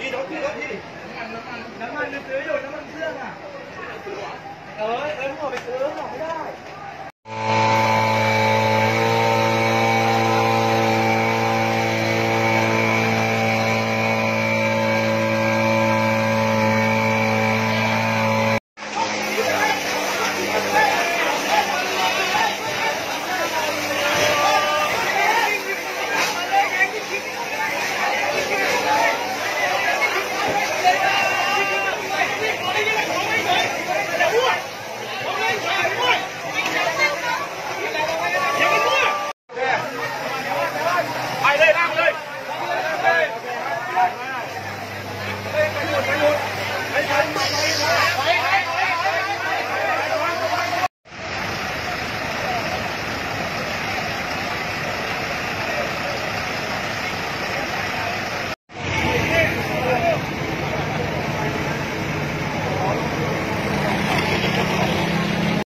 พี่รถพี่รถพี่น้ำมันน้ำมันน้ำมันซื้ออยู่น้ำมันเครื่องอะ เออเออมเอาไปซื้อบอกไม่ได้